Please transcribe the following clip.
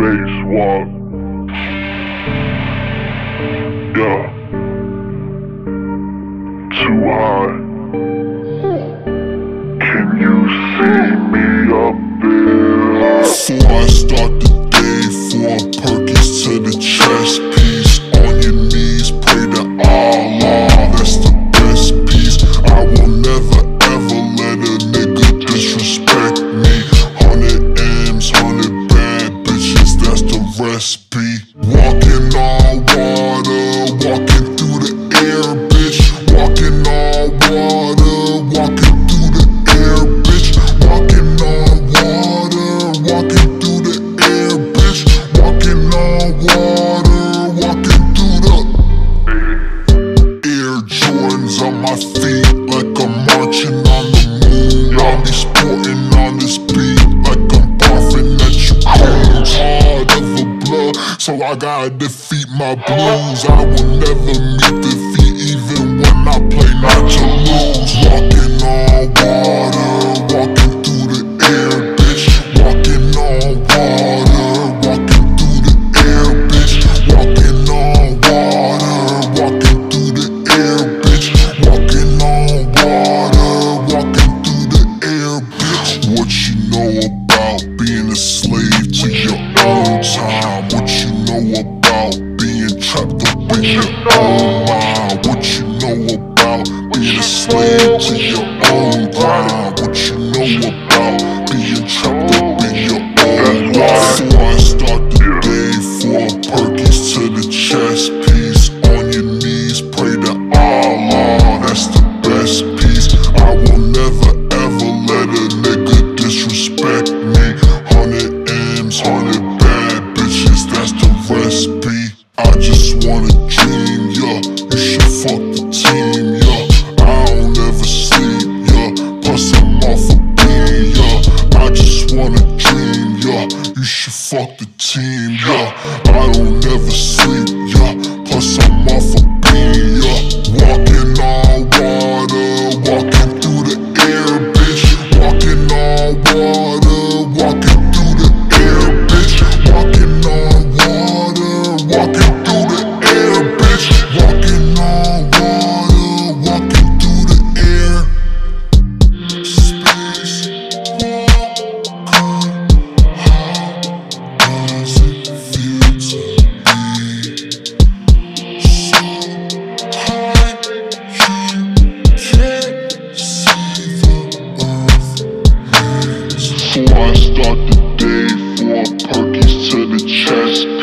space walk. Yeah. Too high. Can you see me up there? So I start just be walking on. so I gotta defeat my blues. I will never meet defeat. about being trapped up in your own mind? What you know about being a slave to your own grind? I don't never see the chest.